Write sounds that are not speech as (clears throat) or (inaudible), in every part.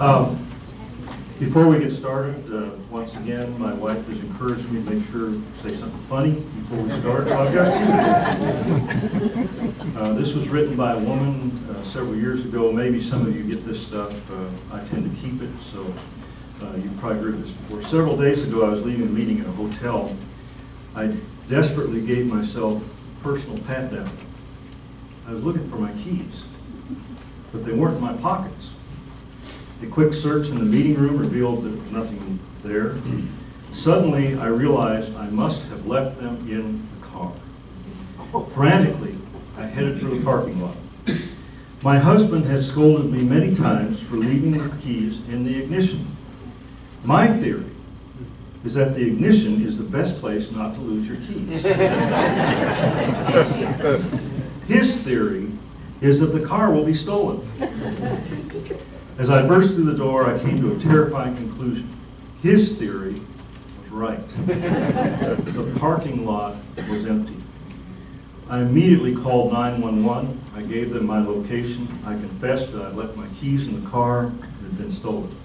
Um, Before we get started, uh, once again, my wife has encouraged me to make sure to say something funny before we start, so I've got two. Uh, This was written by a woman uh, several years ago. Maybe some of you get this stuff. Uh, I tend to keep it, so uh, you've probably heard this before. Several days ago, I was leaving a meeting in a hotel. I desperately gave myself personal pat down. I was looking for my keys, but they weren't in my pockets. A quick search in the meeting room revealed that there was nothing there. Suddenly, I realized I must have left them in the car. Frantically, I headed for the parking lot. My husband has scolded me many times for leaving the keys in the ignition. My theory is that the ignition is the best place not to lose your keys. (laughs) His theory is that the car will be stolen. As I burst through the door, I came to a terrifying conclusion. His theory was right. (laughs) The parking lot was empty. I immediately called 911. I gave them my location. I confessed that I left my keys in the car and had been stolen.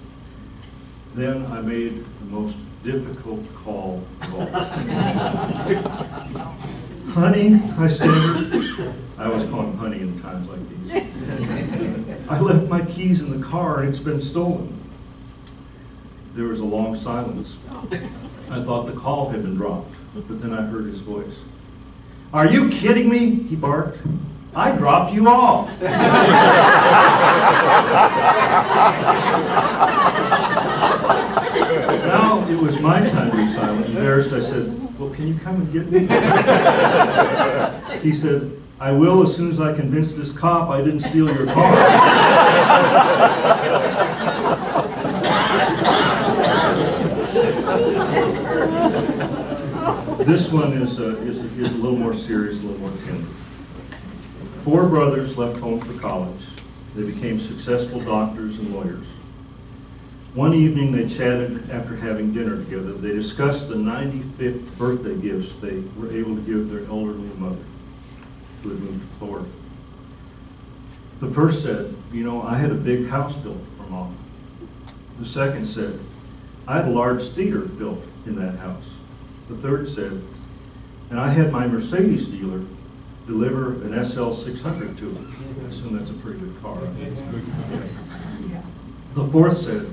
Then I made the most difficult call of all. (laughs) Honey, I stammered. I always call him honey in times like these. (laughs) I left my keys in the car and it's been stolen. There was a long silence. I thought the call had been dropped, but then I heard his voice. Are you kidding me? He barked. I dropped you off. Now it was my time to be silent. Embarrassed, I said, Well, can you come and get me? He said, I will as soon as I convince this cop I didn't steal your car. (laughs) This one is, uh, is, is a little more serious, a little more tender. Four brothers left home for college. They became successful doctors and lawyers. One evening, they chatted after having dinner together. They discussed the 95th birthday gifts they were able to give their elderly mother, who had moved to Florida. The first said, You know, I had a big house built for mom. The second said, I had a large theater built in that house. The third said, And I had my Mercedes dealer deliver an SL 600 to her. I assume that's a pretty good car. The fourth said,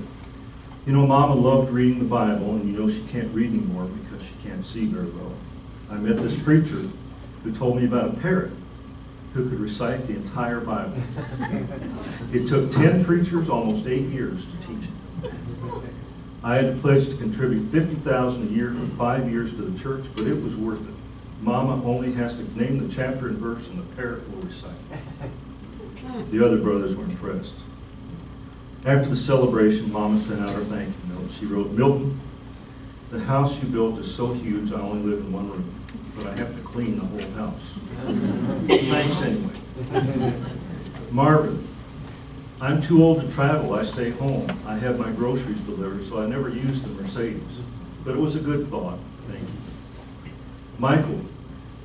you know, Mama loved reading the Bible, and you know she can't read anymore because she can't see very well. I met this preacher who told me about a parrot who could recite the entire Bible. It took 10 preachers almost eight years to teach it. I had pledged to contribute 50000 a year for five years to the church, but it was worth it. Mama only has to name the chapter and verse, and the parrot will recite. The other brothers were impressed. After the celebration, Mama sent out her thank you note. She wrote, Milton, the house you built is so huge, I only live in one room, but I have to clean the whole house. Thanks anyway. Marvin, I'm too old to travel, I stay home. I have my groceries delivered, so I never use the Mercedes. But it was a good thought, thank you. Michael,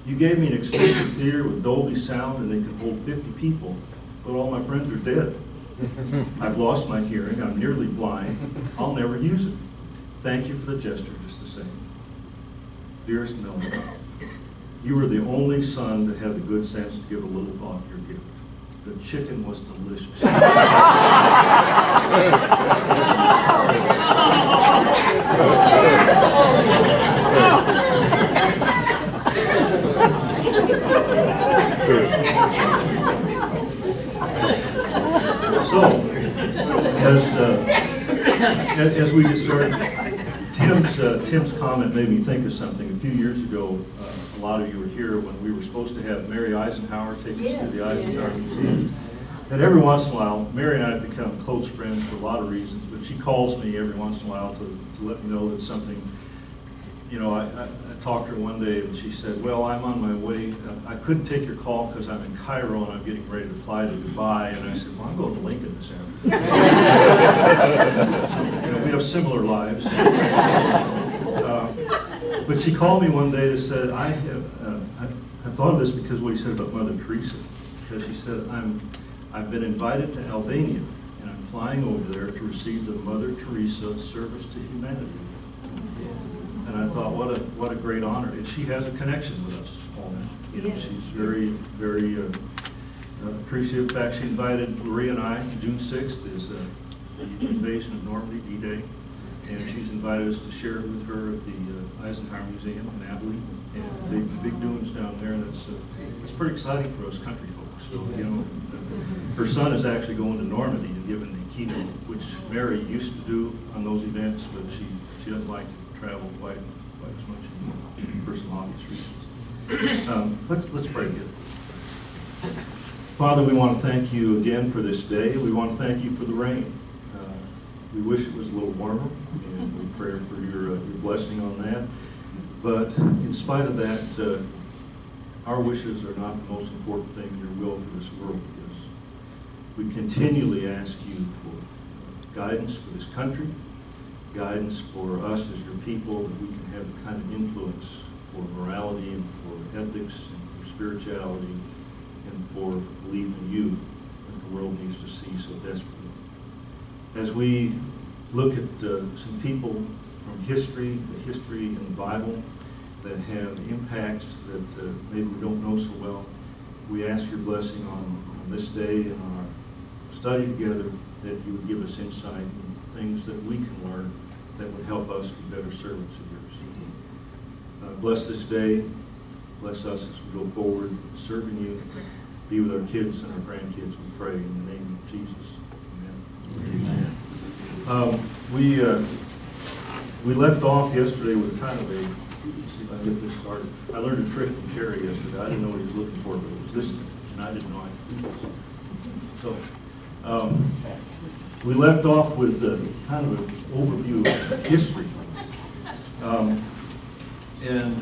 you gave me an expensive theater with Dolby sound and it can hold 50 people, but all my friends are dead. I've lost my hearing, I'm nearly blind, I'll never use it. Thank you for the gesture just the same. Dearest Melanie, you were the only son to have the good sense to give a little thought to your gift. The chicken was delicious. (laughs) So, as, uh, as as we get started, Tim's, uh, Tim's comment made me think of something. A few years ago, uh, a lot of you were here when we were supposed to have Mary Eisenhower take us to the Eisenhower Museum. And every once in a while, Mary and I have become close friends for a lot of reasons, but she calls me every once in a while to, to let me know that something, you know, I, I I talked to her one day and she said, well, I'm on my way, I couldn't take your call because I'm in Cairo and I'm getting ready to fly to Dubai. And I said, well, I'm going to Lincoln this afternoon. (laughs) You know, we have similar lives. But she called me one day and said, I have, uh, I I thought of this because of what you said about Mother Teresa. Because she said, I'm, I've been invited to Albania and I'm flying over there to receive the Mother Teresa Service to Humanity. And I thought, what a, what a great honor. And she has a connection with us all. You know, Yeah. she's very, very uh, uh, appreciative. In fact, she invited Maria and I, June 6th is uh, the invasion of Normandy, D-Day. And she's invited us to share it with her at the uh, Eisenhower Museum in Abilene. And big, big doings down there. That's, uh, it's pretty exciting for us country folks. So, you know, her son is actually going to Normandy and giving the keynote, which Mary used to do on those events, but she, she doesn't like to travel quite, quite as much anymore for some obvious reasons. Um, Let's, let's pray again. Father, we want to thank you again for this day. We want to thank you for the rain. We wish it was a little warmer, and we pray for your, uh, your blessing on that. But in spite of that, uh, our wishes are not the most important thing in your will for this world because we continually ask you for guidance for this country, guidance for us as your people, that we can have the kind of influence for morality and for ethics and for spirituality and for belief in you that the world needs to see so desperately. As we look at uh, some people from history, the history in the Bible, that have impacts that uh, maybe we don't know so well, we ask your blessing on, on this day and our study together, that you would give us insight into things that we can learn that would help us be better servants of yours. Uh, Bless this day, bless us as we go forward serving you. Be with our kids and our grandkids, we pray in the name of Jesus. Amen. Um, We, uh, we left off yesterday with kind of a, let's see if I get this started. I learned a trick from Terry yesterday. I didn't know what he was looking for, but it was this, and I didn't know it. So, um, we left off with uh, kind of an overview of history. Um, And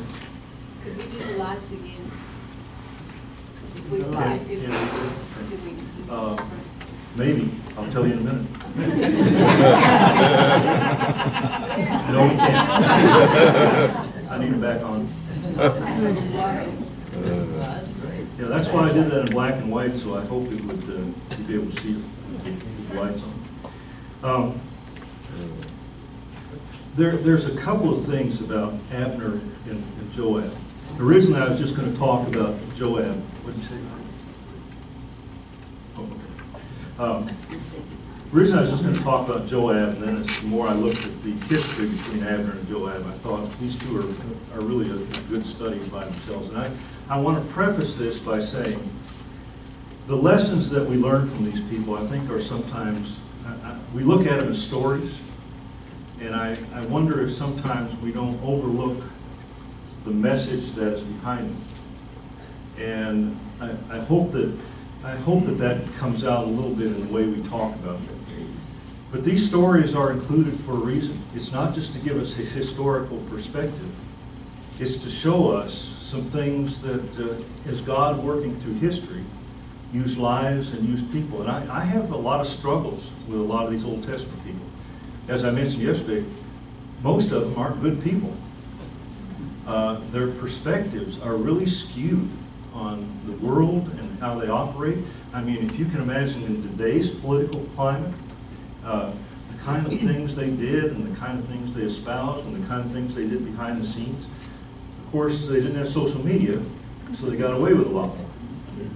Could we do the lights again? If we live, is, Yeah. we? Uh, Maybe, I'll tell you in a minute. (laughs) No, we can't. I need it back on. Sorry. Yeah, that's why I did that in black and white, so I hope it would, uh, you'd be able to see the lights on. Um, There, there's a couple of things about Abner and and Joab. Originally, I was just gonna talk about Joab. What did you say? Um, The reason I was just going to talk about Joab, and then as the more I looked at the history between Abner and Joab, I thought these two are, are really a a good study by themselves. And I, I want to preface this by saying, the lessons that we learn from these people, I think, are sometimes, I- I- we look at them as stories, and I, I wonder if sometimes we don't overlook the message that is behind them. And I, I hope that, I hope that that comes out a little bit in the way we talk about it. But these stories are included for a reason. It's not just to give us a historical perspective. It's to show us some things that, uh, as God working through history, used lives and used people. And I, I have a lot of struggles with a lot of these Old Testament people. As I mentioned yesterday, most of them aren't good people uh, their perspectives are really skewed on the world and how they operate. I mean, if you can imagine in today's political climate, uh, the kind of things they did and the kind of things they espoused and the kind of things they did behind the scenes. Of course, they didn't have social media, so they got away with a lot more.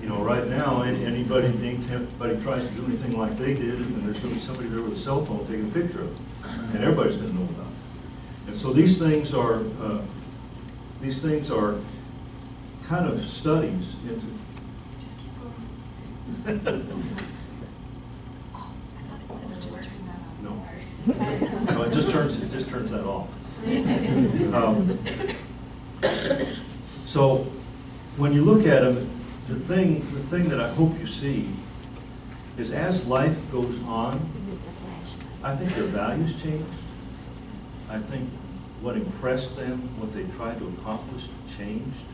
You know, right now, anybody, anybody tries to do anything like they did, and there's gonna be somebody there with a cell phone taking a picture of it, and everybody's gonna know about it. And so these things are, uh, these things are kind of studies into, Just keep going. Oh, I thought it would just turn that on. No. It just turns, it just turns that off. Um, So, when you look at them, the thing, the thing that I hope you see is as life goes on, I think their values change. I think what impressed them, what they tried to accomplish changed.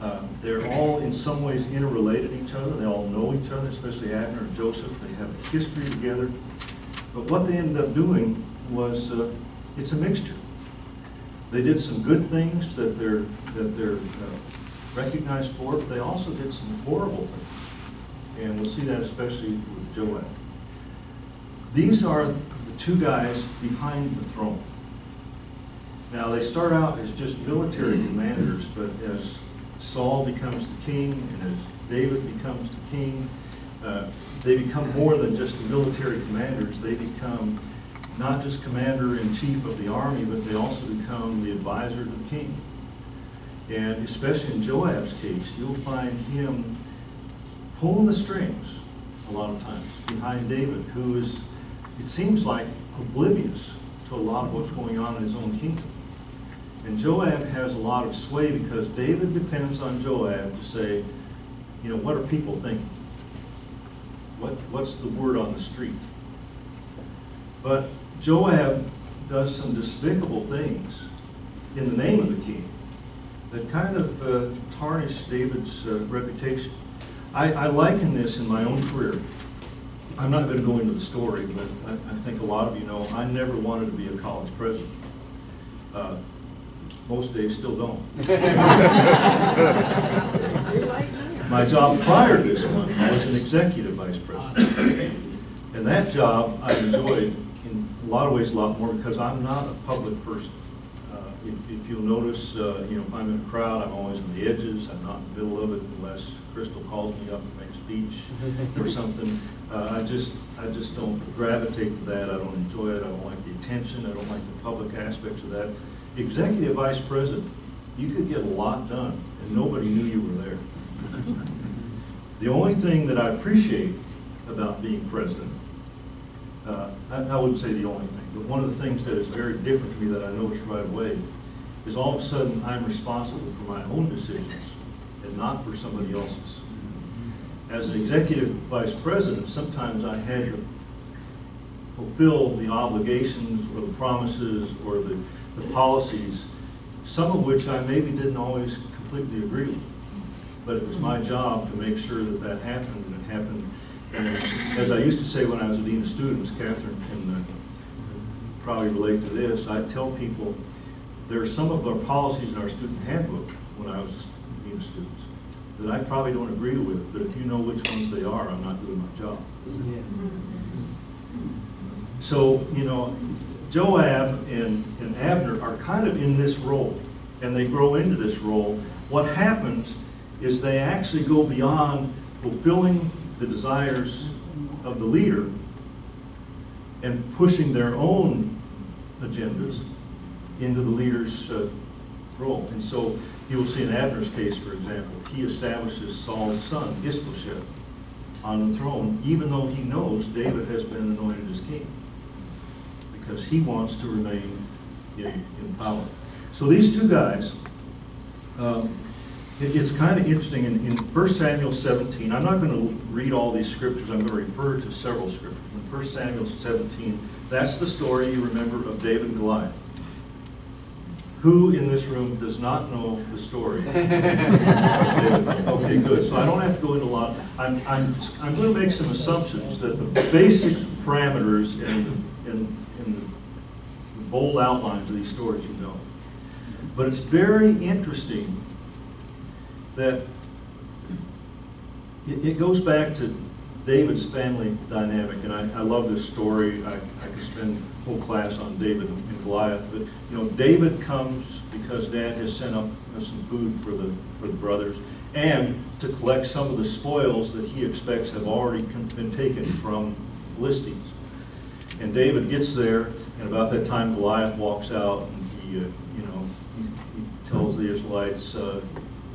Uh, They're all in some ways interrelated each other. They all know each other, especially Abner and Joseph. They have a history together. But what they ended up doing was, uh, it's a mixture. They did some good things that they're, that they're uh, recognized for, but they also did some horrible things. And we'll see that especially with Joab. these are the two guys behind the throne. Now, they start out as just military commanders, but as Saul becomes the king and as David becomes the king, uh, they become more than just the military commanders. They become not just commander-in-chief of the army, but they also become the advisor to the king. And especially in Joab's case, you'll find him pulling the strings a lot of times behind David, who is, it seems like, oblivious to a lot of what's going on in his own kingdom. And Joab has a lot of sway because David depends on Joab to say, you know, what are people thinking? What, what's the word on the street? But Joab does some despicable things in the name of the king that kind of uh, tarnish David's uh, reputation. I, I liken this in my own career. I'm not going to go into the story, but I, I think a lot of you know I never wanted to be a college president. Uh, most days still don't. (laughs) (laughs) My job prior to this one was an executive vice president. And that job I enjoyed in a lot of ways a lot more because I'm not a public person. Uh, If, if you'll notice, uh, you know, if I'm in a crowd, I'm always on the edges, I'm not in the middle of it unless Crystal calls me up and makes a speech or (laughs) something. Uh, I just, I just don't gravitate to that, I don't enjoy it, I don't like the attention, I don't like the public aspects of that. Executive vice president, you could get a lot done and nobody knew you were there. The only thing that I appreciate about being president, uh, I I wouldn't say the only thing, but one of the things that is very different to me that I noticed right away is all of a sudden I'm responsible for my own decisions and not for somebody else's. As an executive vice president, sometimes I had to fulfill the obligations or the promises or the, the policies, some of which I maybe didn't always completely agree with. But it was my job to make sure that that happened, and it happened. And as I used to say when I was a dean of students, Catherine can uh, probably relate to this, I tell people, there are some of our policies in our student handbook, when I was a dean of students, that I probably don't agree with, but if you know which ones they are, I'm not doing my job. Yeah. So, you know, Joab and, and Abner are kind of in this role, and they grow into this role. What happens is they actually go beyond fulfilling the desires of the leader and pushing their own agendas into the leader's uh, role. And so you'll see in Abner's case, for example, he establishes Saul's son, Ishbosheth, on the throne, even though he knows David has been anointed as king because he wants to remain in, in power. So these two guys, um, it- it's kind of interesting, in, in 1 Samuel 17, I'm not going to read all these scriptures, I'm going to refer to several scriptures. In 1 Samuel 17, that's the story you remember of David and Goliath. Who in this room does not know the story? Okay, good, so I don't have to go into a lot. I'm, I'm, I'm going to make some assumptions that the basic parameters and, and, bold outlines of these stories you know. But it's very interesting that it, it goes back to David's family dynamic, and I, I love this story. I, I could spend a whole class on David and Goliath, but, you know, David comes because dad has sent up uh, some food for the, for the brothers, and to collect some of the spoils that he expects have already been taken from Philistines. And David gets there, and about that time Goliath walks out, and he, uh, you know, he he tells the Israelites, uh,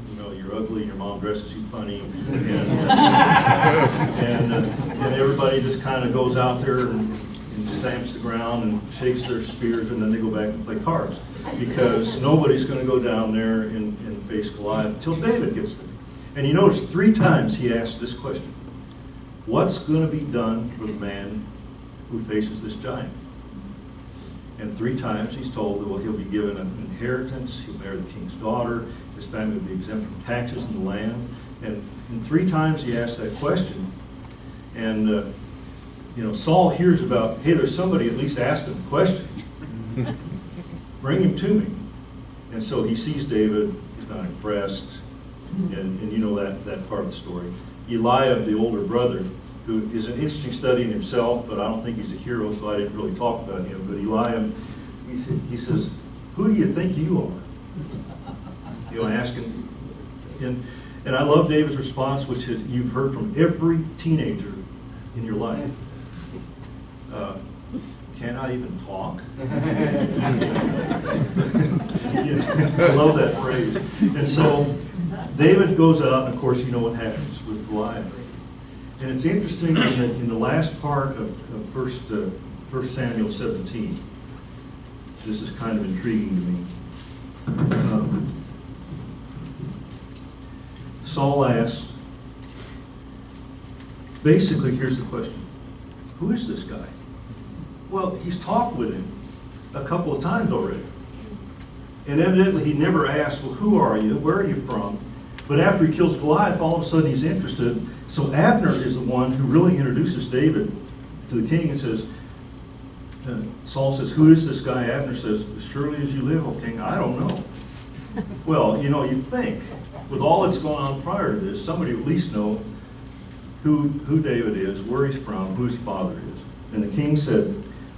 you know, you're ugly, and your mom dresses you funny, and, uh, (laughs) and, uh, and everybody just kind of goes out there and and stamps the ground and shakes their spears, and then they go back and play cards. Because nobody's gonna go down there and, and face Goliath until David gets there. And you notice, three times he asks this question. What's gonna be done for the man who faces this giant? And three times he's told that, well, he'll be given an inheritance, he'll marry the king's daughter, his family will be exempt from taxes in the land. And, and three times he asks that question. And, uh, you know, Saul hears about, hey, there's somebody at least asking the question. (laughs) Bring him to me. And so he sees David, he's not impressed, and, and you know that, that part of the story. Eliab, the older brother, who is an interesting study in himself, but I don't think he's a hero, so I didn't really talk about him. But Eliab, he says, who do you think you are? (laughs) You know, asking, and, and I love David's response, which is, you've heard from every teenager in your life. Uh, Can I even talk? (laughs) I love that phrase. And so David goes out, and of course, you know what happens with Goliath. And it's interesting that in the last part of, of first, uh, First Samuel seventeen, this is kind of intriguing to me. Um, Saul asks, basically, here's the question. Who is this guy? Well, he's talked with him a couple of times already. And evidently, he never asked, well, who are you? Where are you from? But after he kills Goliath, all of a sudden he's interested. So Abner is the one who really introduces David to the king and says, uh, Saul says, who is this guy? Abner says, as surely as you live, O king, I don't know. (laughs) Well, you know, you think, with all that's going on prior to this, somebody at least know who, who David is, where he's from, who his father is. And the king said,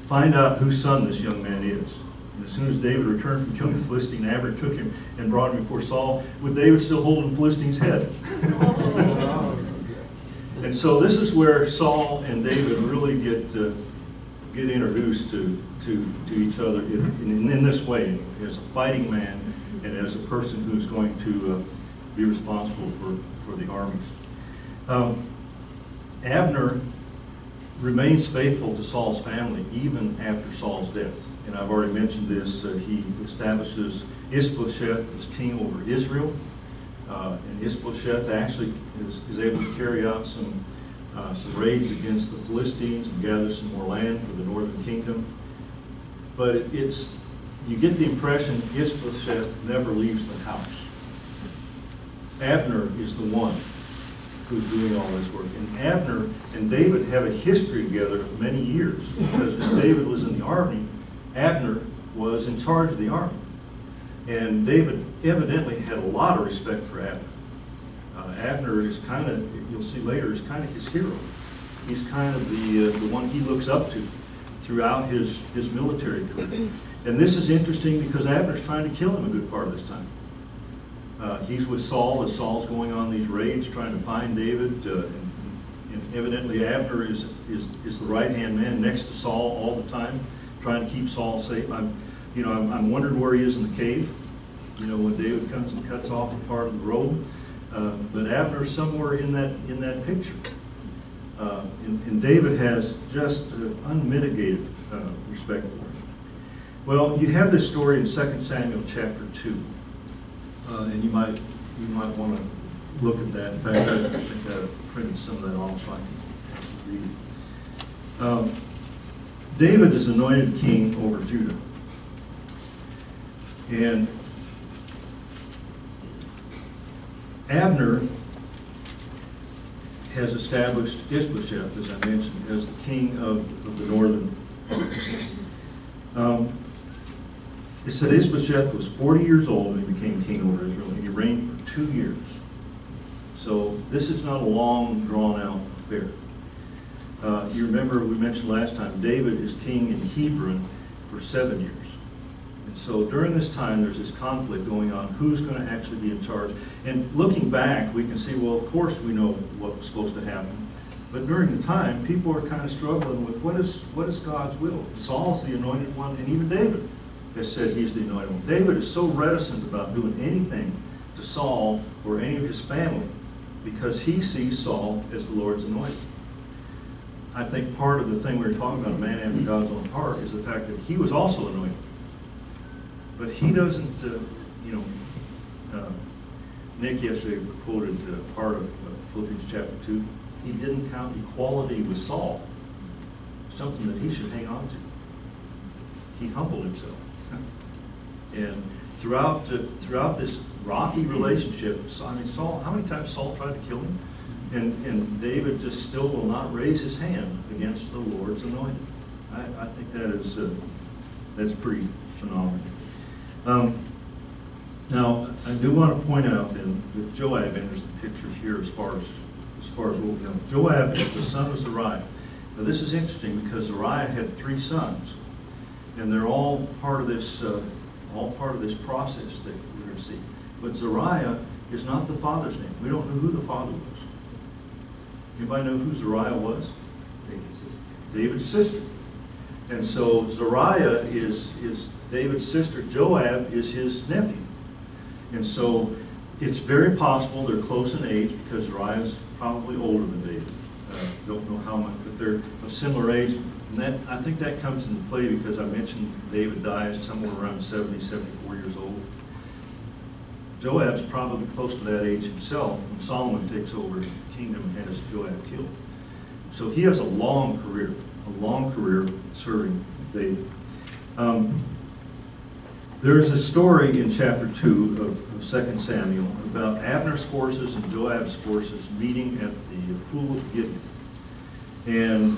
find out whose son this young man is. And as soon as David returned from killing the Philistine, Abner took him and brought him before Saul, with David still holding the Philistine's head. (laughs) (laughs) And so this is where Saul and David really get, uh, get introduced to, to, to each other in, in, in this way, as a fighting man and as a person who's going to uh, be responsible for, for the armies. Um, Abner remains faithful to Saul's family even after Saul's death. And I've already mentioned this, uh, he establishes Ishbosheth as king over Israel. Uh, and Ishbosheth actually is, is able to carry out some, uh, some raids against the Philistines and gather some more land for the northern kingdom. But it- it's, you get the impression Ishbosheth never leaves the house. Abner is the one who's doing all this work. And Abner and David have a history together of many years, because when David was in the army, Abner was in charge of the army. And David evidently had a lot of respect for Abner. Uh, Abner is kind of, you'll see later, is kind of his hero. He's kind of the, uh, the one he looks up to throughout his, his military career. (clears throat) And this is interesting because Abner's trying to kill him a good part of this time. Uh, He's with Saul as Saul's going on these raids, trying to find David. uh, and- And evidently Abner is, is, is the right-hand man next to Saul all the time, trying to keep Saul safe. I'm, you know, I'm, I'm wondering where he is in the cave, you know, when David comes and cuts off a part of the robe. Uh, But Abner's somewhere in that, in that picture. Uh, And, and David has just unmitigated uh, respect for him. Well, you have this story in 2 Samuel chapter 2. Uh, and you might, you might want to look at that. In fact, I think I printed some of that off so I can read it. Um, David is anointed king over Judah. And Abner has established Ishbosheth, as I mentioned, as the king of, of the northern. Um, it said Ishbosheth was 40 years old when he became king over Israel, and he reigned for two years. So this is not a long, drawn-out affair. Uh, You remember, we mentioned last time, David is king in Hebron for seven years. So during this time, there's this conflict going on, who's going to actually be in charge? And looking back, we can see, well, of course, we know what was supposed to happen. But during the time, people are kind of struggling with what is, what is God's will? Saul's the anointed one, and even David has said he's the anointed one. David is so reticent about doing anything to Saul or any of his family because he sees Saul as the Lord's anointed. I think part of the thing we were talking about, a man after God's own heart, is the fact that he was also anointed. But he doesn't, uh, you know, uh, Nick yesterday quoted uh, part of uh, Philippians chapter 2. He didn't count equality with Saul, something that he should hang on to. He humbled himself. And throughout, throughout this rocky relationship, I mean, Saul, how many times Saul tried to kill him? And, and David just still will not raise his hand against the Lord's anointed. I, I think that is, uh, that's pretty phenomenal. Um, Now, I do want to point out then that Joab enters the picture here as far as as far as what we know. Joab is the son of Zeruiah. Now, this is interesting because Zeruiah had three sons, and they're all part of this, uh, all part of this process that we're going to see. But Zeruiah is not the father's name. We don't know who the father was. Anybody know who Zeruiah was? David's sister. And so Zeruiah is, is David's sister. Joab is his nephew. And so it's very possible they're close in age because Zeruiah is probably older than David. Uh, Don't know how much, but they're of similar age. And that, I think that comes into play because I mentioned David dies somewhere around 70, 74 years old. Joab's probably close to that age himself when Solomon takes over the kingdom and has Joab killed. So he has a long career, a long career serving David. Um, there's a story in chapter 2 of, of 2 Samuel about Abner's forces and Joab's forces meeting at the pool of Gibeon. And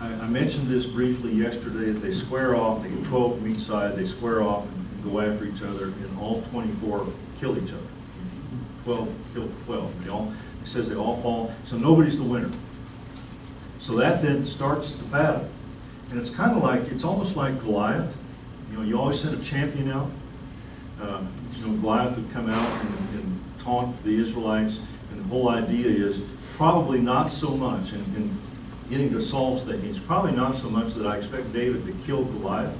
I, I mentioned this briefly yesterday, they square off, they get 12 from each side, they square off and, and go after each other, and all 24 kill each other. 12 kill 12. They all, it says they all fall, so nobody's the winner. So that then starts the battle. And it's kind of like, it's almost like Goliath. You know, you always send a champion out. Uh, You know, Goliath would come out and, and taunt the Israelites, and the whole idea is probably not so much, and, and getting to Saul's thinking, it's probably not so much that I expect David to kill Goliath,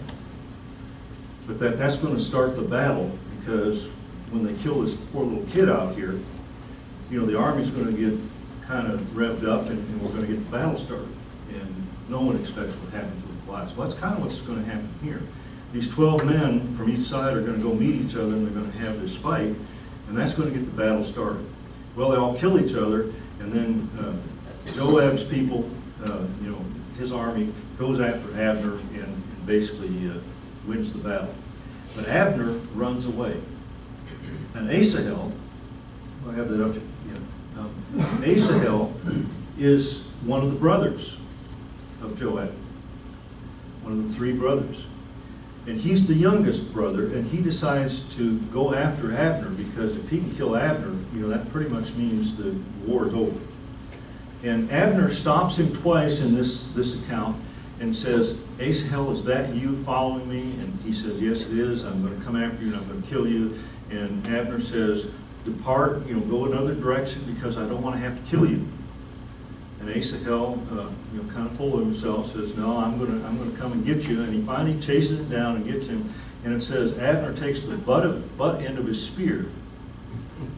but that that's going to start the battle, because when they kill this poor little kid out here, you know, the army's going to get kind of revved up, and, and we're going to get the battle started. And no one expects what happens with Goliath. Well, that's kind of what's going to happen here. These 12 men from each side are going to go meet each other, and they're going to have this fight, and that's going to get the battle started. Well, they all kill each other, and then uh, Joab's people, uh, you know, his army goes after Abner and, and basically uh, wins the battle. But Abner runs away. And Asahel, I have that up, Asahel is one of the brothers of Joab, one of the three brothers. And he's the youngest brother, and he decides to go after Abner because if he can kill Abner, you know, that pretty much means the war is over. And Abner stops him twice in this, this account and says, Asahel, is that you following me? And he says, yes, it is. I'm going to come after you and I'm going to kill you. And Abner says, depart, you know, go another direction because I don't want to have to kill you. And Asahel, uh, you know, kind of full of himself, says, no, I'm going to, I'm to come and get you. And he finally chases him down and gets him. And it says Abner takes the butt, of, butt end of his spear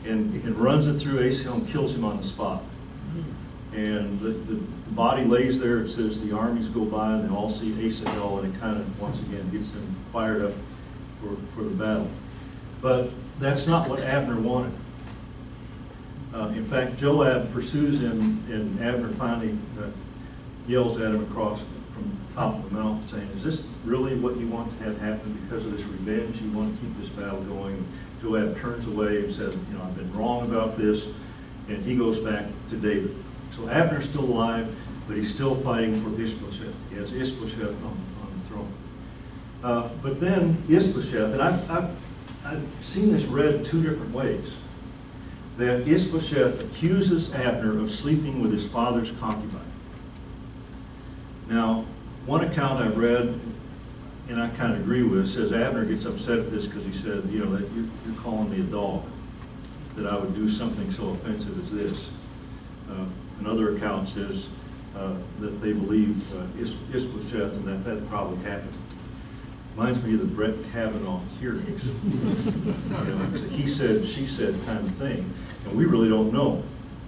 and, and runs it through Asahel and kills him on the spot. And the, the body lays there, it says the armies go by and they all see Asahel and it kind of, once again, gets them fired up for, for the battle. But that's not what Abner wanted. Uh, in fact, Joab pursues him and Abner finally uh, yells at him across from the top of the mountain saying, is this really what you want to have happen because of this revenge? You want to keep this battle going? Joab turns away and says, you know, I've been wrong about this. And he goes back to David. So Abner's still alive, but he's still fighting for Ishbosheth. He has Ishbosheth on, on the throne. Uh, but then Ishbosheth, and I've, I've, I've seen this read two different ways, that Ishbosheth accuses Abner of sleeping with his father's concubine. Now, one account I've read, and I kind of agree with, says Abner gets upset at this because he said, you know, that you're, you're calling me a dog, that I would do something so offensive as this. Uh, Another account says uh, that they believed uh, Is- Ishbosheth and that that probably happened. Reminds me of the Brett Kavanaugh hearings. You know, it's a he said, she said kind of thing, and we really don't know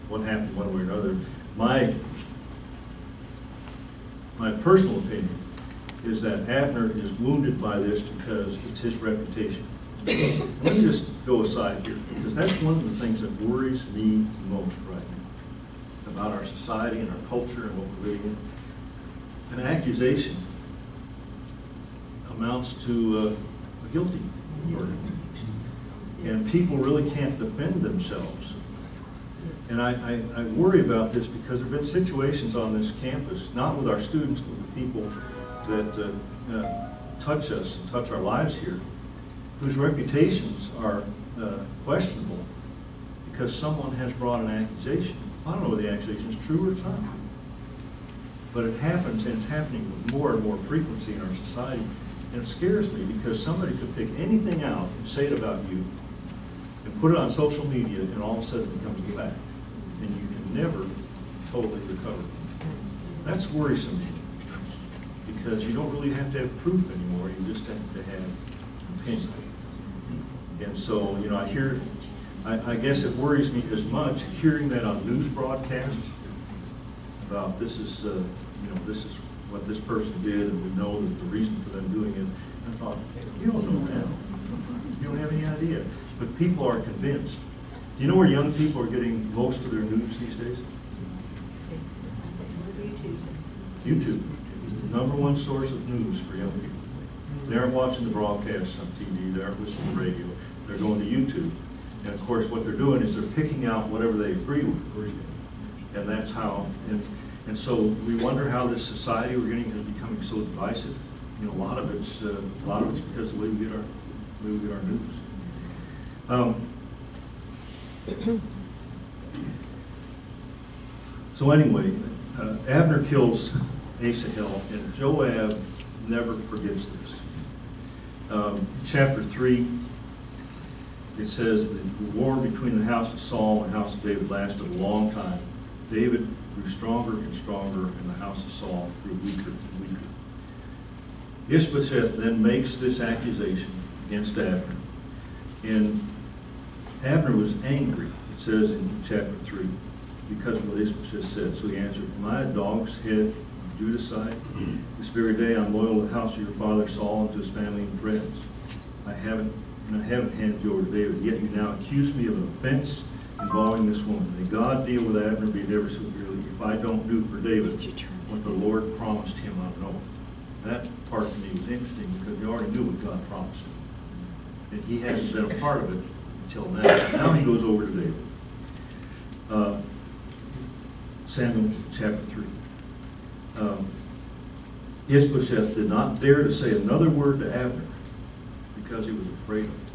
what happened one way or another. My, my personal opinion is that Abner is wounded by this because it's his reputation. Let me just go aside here, because that's one of the things that worries me most right now about our society and our culture and what we're living in. An accusation amounts to uh, a guilty verdict. And people really can't defend themselves. And I, I, I worry about this because there have been situations on this campus, not with our students, but with people that uh, uh, touch us and touch our lives here, whose reputations are uh, questionable because someone has brought an accusation I don't know whether the accusation is true or it's not. But it happens, and it's happening with more and more frequency in our society. And it scares me because somebody could pick anything out and say it about you and put it on social media, and all of a sudden it becomes a fact. And you can never totally recover. That's worrisome to me, because you don't really have to have proof anymore, you just have to have opinion. And so, you know, I hear, I, I guess it worries me as much hearing that on news broadcasts about this is, uh, you know, this is what this person did, and we know that the reason for them doing it. I thought, you don't know that. You don't have any idea. But people are convinced. Do you know where young people are getting most of their news these days? YouTube. Number one source of news for young people. They aren't watching the broadcasts on TV, they aren't listening to radio, they're going to YouTube. And of course, what they're doing is they're picking out whatever they agree with. And that's how, and, and so we wonder how this society we're getting is becoming so divisive. You know, a lot of it's, uh, a lot of it's because of the way we get our, way we get our news. Um, (coughs) So anyway, uh, Abner kills Asahel, and Joab never forgets this. Um, Chapter three, it says, "The war between the house of Saul and the house of David lasted a long time. David grew stronger and stronger, and the house of Saul grew weaker and weaker." Ishbosheth then makes this accusation against Abner, and Abner was angry, it says in chapter three, because of what Ishbosheth said. So he answered, Am I a dog's head on Judah's side? This very day I'm loyal to the house of your father Saul and to his family and friends. I haven't, and I haven't handed you over to David, yet you now accuse me of an offense involving this woman. May God deal with Abner, be so dearly, if I don't do for David what the Lord promised him on oath. That part to me was interesting because he already knew what God promised him. And he hasn't been a part of it until now. Now he goes over to David. Uh, Samuel chapter three. Um, Ishbosheth did not dare to say another word to Abner because he was afraid of him.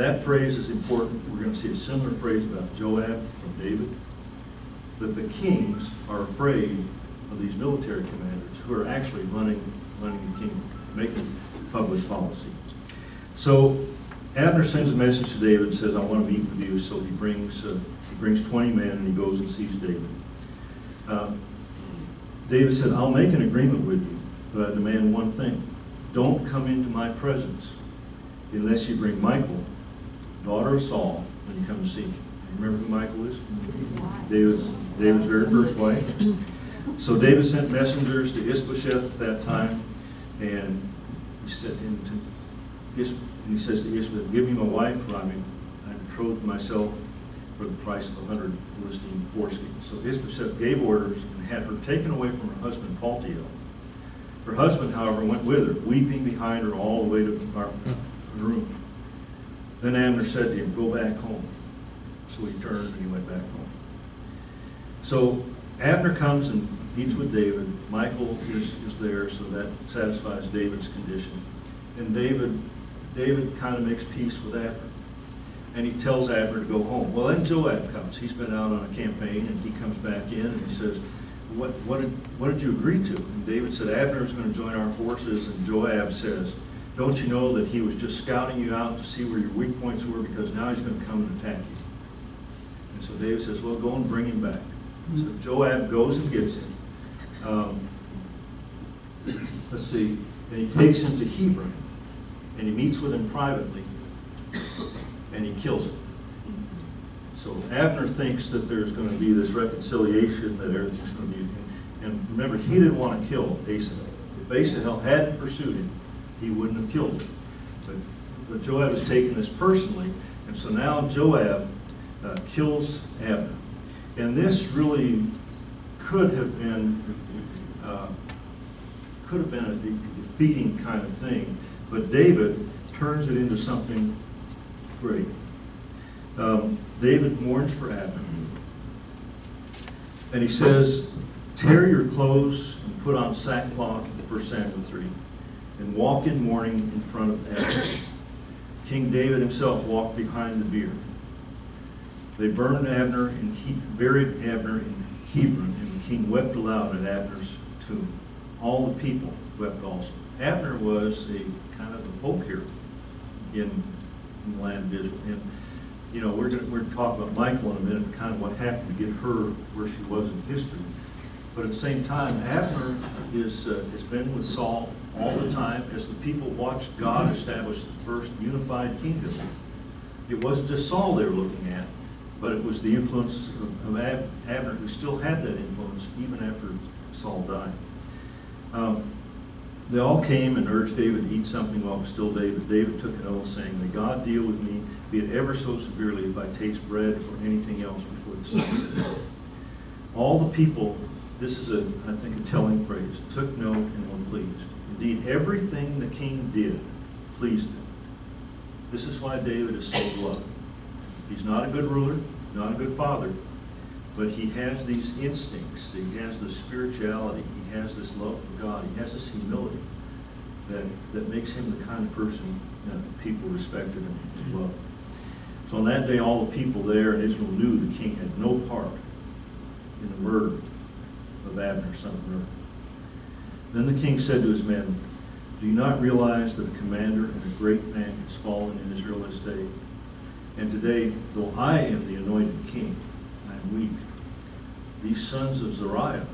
That phrase is important. We're going to see a similar phrase about Joab from David. That the kings are afraid of these military commanders who are actually running, running the kingdom, making public policy. So Abner sends a message to David and says, I want to meet with you. So he brings, uh, he brings 20 men and he goes and sees David. Uh, David said, I'll make an agreement with you, but I demand one thing. Don't come into my presence unless you bring Michal, daughter of Saul, when you come to see me. Remember who Michal is? David's, David's very first wife. So David sent messengers to Ishbosheth at that time, and he said, and to Ish- and he says to Ishbosheth, give me my wife, for I mean, I betrothed myself for the price of a hundred Philistine foreskins. So Ishbosheth gave orders and had her taken away from her husband Paltiel. Her husband, however, went with her, weeping behind her all the way to the room. Then Abner said to him, go back home. So he turned and he went back home. So Abner comes and meets with David. Michal is, is there, so that satisfies David's condition. And David, David kind of makes peace with Abner. And he tells Abner to go home. Well, then Joab comes. He's been out on a campaign, and he comes back in and he says, what, what, did, what did you agree to? And David said, Abner is going to join our forces. And Joab says, don't you know that he was just scouting you out to see where your weak points were because now he's going to come and attack you? And so David says, well, go and bring him back. So Joab goes and gets him. Um, let's see, and he takes him to Hebron, and he meets with him privately, and he kills him. So Abner thinks that there's going to be this reconciliation, that everything's going to be, and remember, he didn't want to kill Asahel. If Asahel hadn't pursued him, he wouldn't have killed him. But, but Joab is taking this personally, and so now Joab uh, kills Abner. And this really could have been, uh, could have been a de- defeating kind of thing, but David turns it into something great. Um, David mourns for Abner. And he says, tear your clothes and put on sackcloth, 1 Samuel 3, and walk in mourning in front of Abner. King David himself walked behind the bier. They burned Abner and he buried Abner in Hebron, and the king wept aloud at Abner's tomb. All the people wept also. Abner was a kind of a folk hero in, in the land of Israel. And, you know, we're gonna, we're gonna talk about Michal in a minute, kind of what happened to get her where she was in history. But at the same time, Abner is, uh, has been with Saul all the time as the people watched God establish the first unified kingdom. It wasn't just Saul they were looking at, but it was the influence of of Ab- Abner, who still had that influence even after Saul died. Um, They all came and urged David to eat something while it was still David. David took an oath saying, May God deal with me, be it ever so severely, if I taste bread or anything else before the sun sets. All the people, this is a, I think, a telling phrase, took note and were pleased. Indeed, everything the king did pleased him. This is why David is so loved. He's not a good ruler, not a good father, but he has these instincts, he has the spirituality, he has this love for God, he has this humility that, that makes him the kind of person that people respected and loved. So on that day, all the people there in Israel knew the king had no part in the murder of Abner, son of Ner. Then the king said to his men, Do you not realize that a commander and a great man has fallen in Israel this day? And today, though I am the anointed king, I am weak. These sons of Zeruiah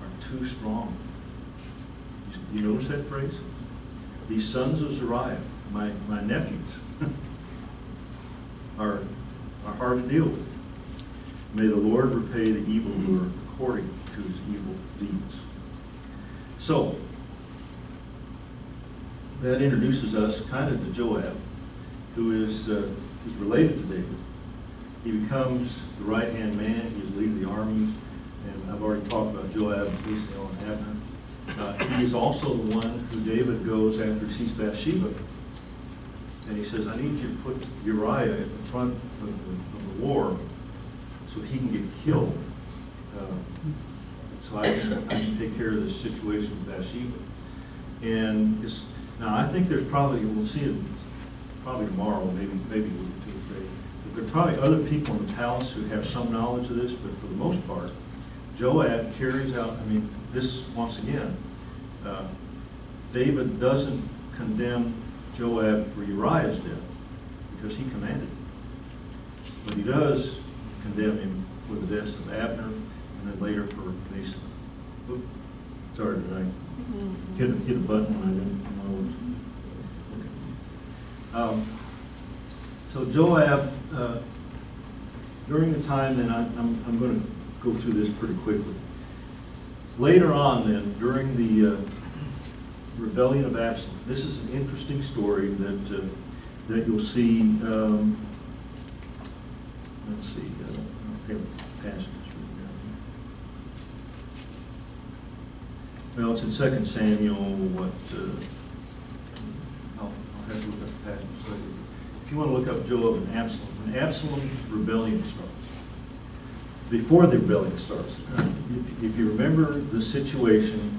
are too strong. You- You notice that phrase? These sons of Zeruiah, my, my nephews, (laughs) are, are hard to deal with. May the Lord repay the evildoer according to his evil deeds. So, that introduces us kind of to Joab, who is, uh, is related to David. He becomes the right-hand man, he is leader of the armies, and I've already talked about Joab, Asahel, and Abner. Uh, he is also the one who David goes after he sees Bathsheba. And he says, I need you to put Uriah at the front of the, of the war so he can get killed. Uh, So I can, I can take care of this situation with Bathsheba. And it's, now, I think there's probably, we'll see it probably tomorrow, maybe, maybe or three. But there are probably other people in the palace who have some knowledge of this, but for the most part, Joab carries out, I mean, this, once again, uh, David doesn't condemn Joab for Uriah's death, because he commanded it. But he does condemn him for the deaths of Abner, and then later for Sorry, did I hit, hit a button when I didn't know. Um, So Joab, uh, during the time, then I- I'm, I'm going to go through this pretty quickly. Later on then, during the uh, rebellion of Absalom, this is an interesting story that, uh, that you'll see, um, let's see, uh, I don't written down here. Well, it's in Second Samuel, what, uh, I'll, I'll have to look up the passage. If you want to look up Joab and Absalom, when Absalom's rebellion starts, before the rebellion starts, if, if you remember the situation,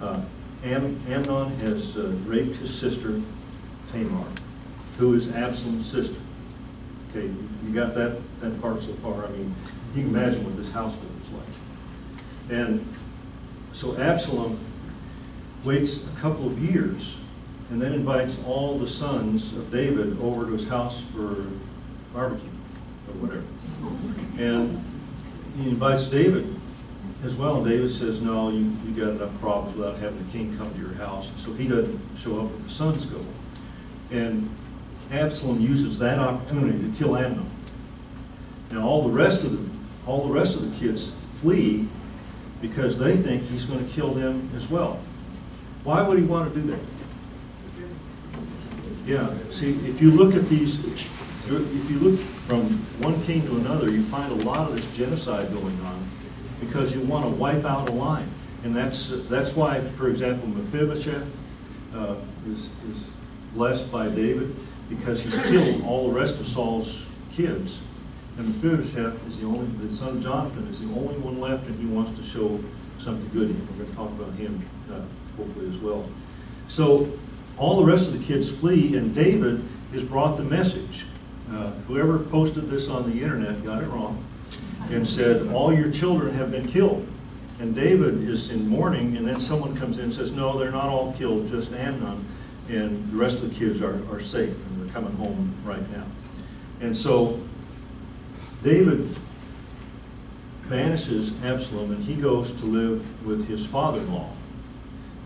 uh, Am, Amnon has uh, raped his sister Tamar, who is Absalom's sister. Okay, you- you got that, that part so far? I mean, you can imagine what this household is like. And so Absalom waits a couple of years and then invites all the sons of David over to his house for barbecue or whatever. And he invites David as well, and David says, no, you, you got enough problems without having the king come to your house. So he doesn't show up when the sons go. And Absalom uses that opportunity to kill Amnon. Now, all the rest of the, all the rest of the kids flee because they think he's going to kill them as well. Why would he want to do that? Yeah, see, if you look at these, if you look from one king to another, you find a lot of this genocide going on because you want to wipe out a line. And that's, that's why, for example, Mephibosheth uh, is, is blessed by David because he's killed all the rest of Saul's kids. And Mephibosheth is the only, the son of Jonathan is the only one left and he wants to show something good. And we're going to talk about him uh, hopefully as well. So all the rest of the kids flee, and David has brought the message. uh, whoever posted this on the internet got it wrong and said, all your children have been killed. And David is in mourning, and then someone comes in and says, no, they're not all killed, just Amnon. And the rest of the kids are, are safe, and they're coming home right now. And so David banishes Absalom, and he goes to live with his father-in-law.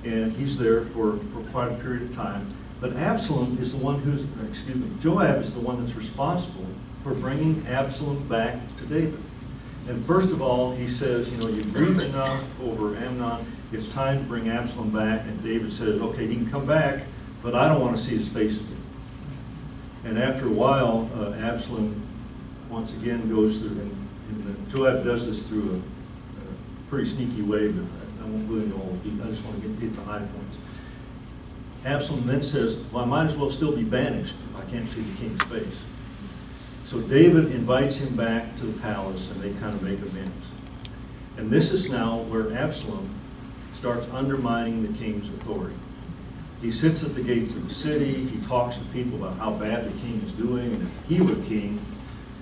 And he's there for, for quite a period of time. But Absalom is the one who's, excuse me, Joab is the one that's responsible for bringing Absalom back to David. And first of all, he says, you know, you've grieved enough over Amnon, it's time to bring Absalom back. And David says, okay, he can come back, but I don't want to see his face again. And after a while, uh, Absalom once again goes through, and, and Joab does this through a, a pretty sneaky way, but I I won't go into all the I just want to get, get the high points. Absalom then says, well, I might as well still be banished if I can't see the king's face. So David invites him back to the palace, and they kind of make amends. And this is now where Absalom starts undermining the king's authority. He sits at the gates of the city, he talks to people about how bad the king is doing, and if he were king,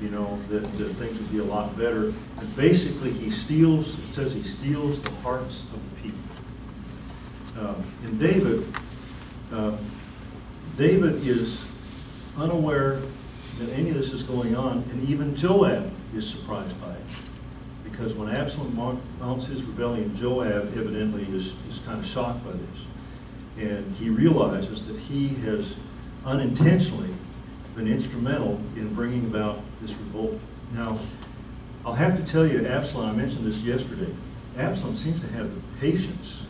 you know, that, that things would be a lot better. And basically, he steals, it says he steals the hearts of the people. Um, And David, uh, David is unaware that any of this is going on, and even Joab is surprised by it. Because when Absalom mounts his rebellion, Joab evidently is, is kind of shocked by this. And he realizes that he has unintentionally been instrumental in bringing about this revolt. Now, I'll have to tell you, Absalom, I mentioned this yesterday, Absalom seems to have the patience.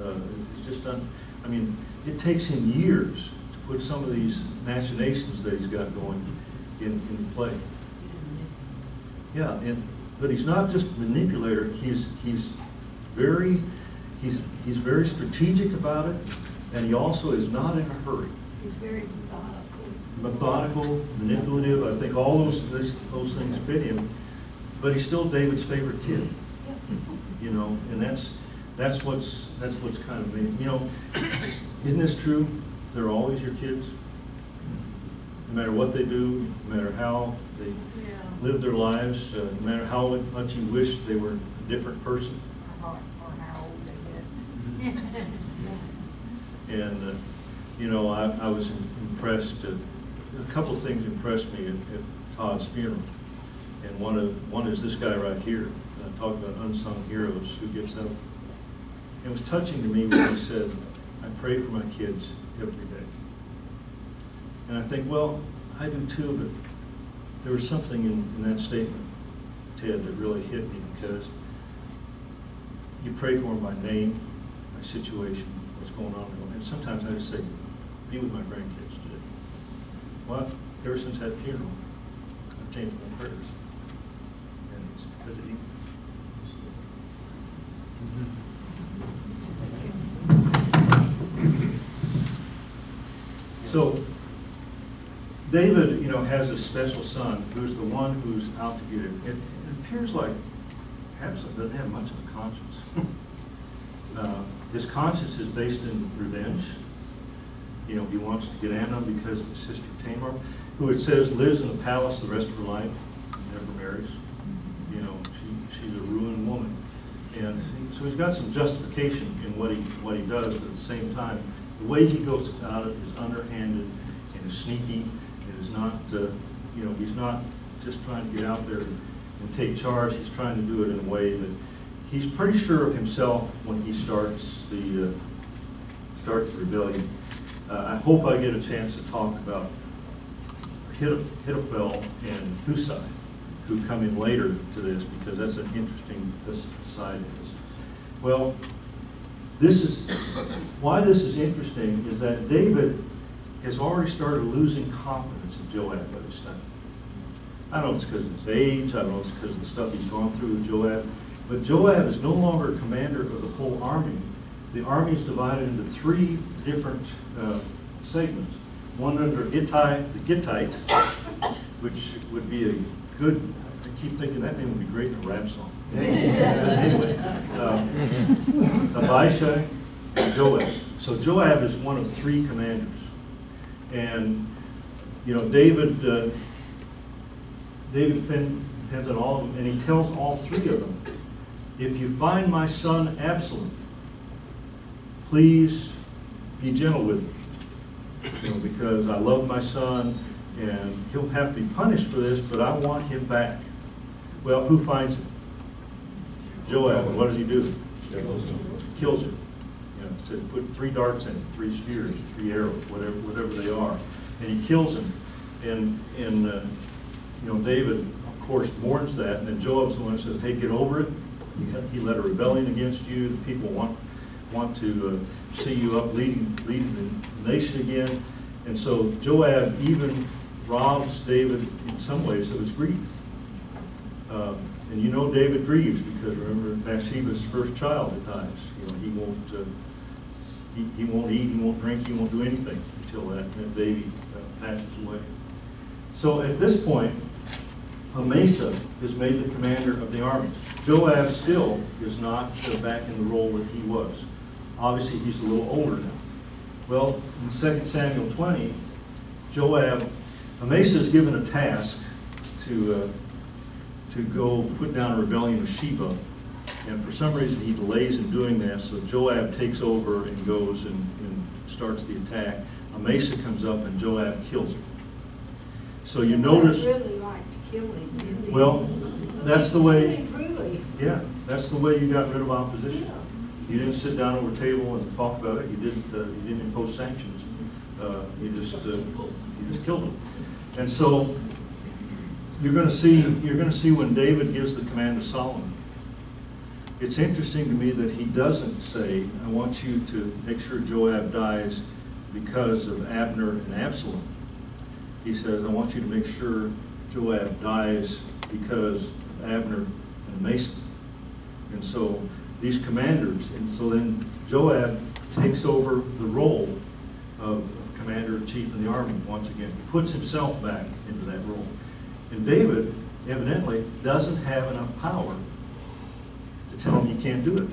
Uh, It's just done, I mean, it takes him years to put some of these machinations that he's got going in, in play. Yeah, and, but he's not just a manipulator, he's, he's very, he's, he's very strategic about it, and he also is not in a hurry. He's very methodical. Methodical, manipulative, I think all those, those those things fit him, but he's still David's favorite kid, you know, and that's, that's what's, that's what's kind of, made- you know, isn't this true? They're always your kids? No matter what they do, no matter how they Yeah. live their lives, uh, no matter how much you wish they were a different person. Or or how old they get. (laughs) And, uh, you know, I, I was impressed, uh, a couple of things impressed me at, at Todd's funeral. And one of, one is this guy right here, uh, talking about unsung heroes who gets up. It was touching to me when he said, I pray for my kids every day. And I think, well, I do too, but there was something in, in that statement, Ted, that really hit me because you pray for by name, by situation, what's going on. And sometimes I just say, be with my grandkids Well, ever since that funeral, I've changed my prayers. And it's because of you. So, David, you know, has a special son who's the one who's out to get him. It, it appears like Absalom doesn't have much of a conscience. (laughs) Uh, His conscience is based in revenge. You know, he wants to get Amnon because of his sister Tamar, who it says lives in a palace the rest of her life, never marries. You know, she, she's a ruined woman. And so he's got some justification in what he, what he does, but at the same time, the way he goes about it is underhanded and is sneaky. It is not, uh, you know, he's not just trying to get out there and take charge. He's trying to do it in a way that he's pretty sure of himself when he starts the, uh, starts the rebellion. Uh, I hope I get a chance to talk about Ahith- and Hushai, who come in later to this, because that's an interesting side of this. Well, this is, why this is interesting is that David has already started losing confidence in Joab by this time. I don't know if it's because of his age, I don't know if it's because of the stuff he's gone through with Joab, but Joab is no longer commander of the whole army. The army is divided into three different uh, segments. One under Ittai, the Gittite, which would be a good, I keep thinking that name would be great in a rap song. But anyway, uh, Abishai and Joab. So Joab is one of three commanders. And, you know, David uh, David depends on all of them, and he tells all three of them, if you find my son Absalom, please be gentle with him. You know, because I love my son, and he'll have to be punished for this, but I want him back. Well, who finds him? Joab, and what does he do? Kills him. You know, says, put three darts in it, three spears, three arrows, whatever, whatever they are. And he kills him. And, and, uh, you know, David, of course, mourns that, and then Joab's the one who says, hey, get over it. He led a rebellion against you, the people want, want to uh, see you up leading, leading the nation again. And so Joab even robs David in some ways of his grief. Um, And you know David grieves because remember Bathsheba's first child that dies. You know, he won't, uh, he, he won't eat, he won't drink, he won't do anything until that, that baby uh, passes away. So at this point, Amasa is made the commander of the armies. Joab still is not uh, back in the role that he was. Obviously, he's a little older now. Well, in 2 Samuel 20, Joab, Amasa is given a task to, uh, to go put down a rebellion of Sheba. And for some reason, he delays in doing that, so Joab takes over and goes and, and starts the attack. Amasa comes up and Joab kills him. So you notice, Really like to kill him, didn't he? well, that's the way, yeah, that's the way you got rid of opposition. You didn't sit down over a table and talk about it, you didn't, uh, you didn't impose sanctions. Uh, You just, uh, you just killed them. And so, you're gonna see, you're gonna see when David gives the command to Solomon. It's interesting to me that he doesn't say, I want you to make sure Joab dies because of Abner and Absalom. He says, I want you to make sure Joab dies because of Abner and Amasa. And so these commanders, and so then Joab takes over the role of commander-in-chief in the army once again. He puts himself back into that role. And David evidently doesn't have enough power to tell him you can't do it.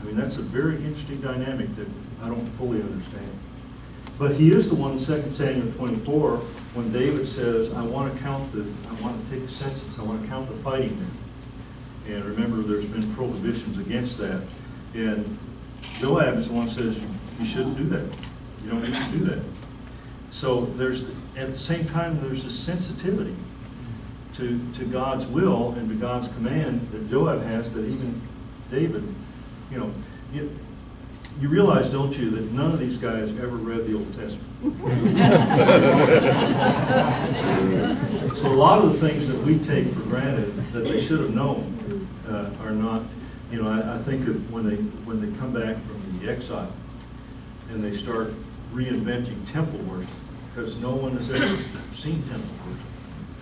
I mean, that's a very interesting dynamic that I don't fully understand. But he is the one in 2 Samuel 24, when David says, I want to count the, I want to take a census, I want to count the fighting men. And remember, there's been prohibitions against that. And Joab is the one says, you shouldn't do that. You don't need to do that. So there's, at the same time, there's this sensitivity to, to God's will and to God's command that Joab has that even David, you know, you, you realize, don't you, that none of these guys ever read the Old Testament? (laughs) So a lot of the things that we take for granted that they should have known uh, are not, you know, I, I think of when they, when they come back from the exile and they start reinventing temple worship, because no one has ever seen temple worship.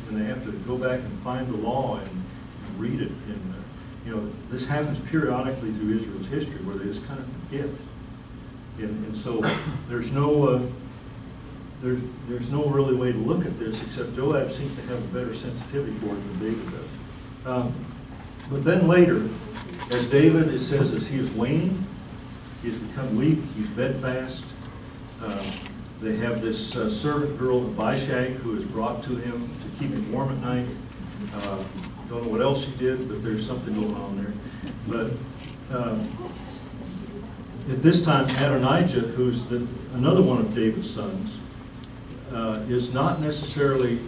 And they have to go back and find the law and and read it. And, uh, you know, this happens periodically through Israel's history where they just kind of forget. And, and so there's no, uh, there, there's no really way to look at this, except Joab seems to have a better sensitivity for it than David does. Um, But then later, as David, it says, as he is waning, he's become weak, he's bedfast. Uh, They have this uh, servant girl, Abishag, who is brought to him to keep him warm at night. Uh, Don't know what else she did, but there's something going on there. But um, at this time, Adonijah, who's the, another one of David's sons, uh, is not necessarily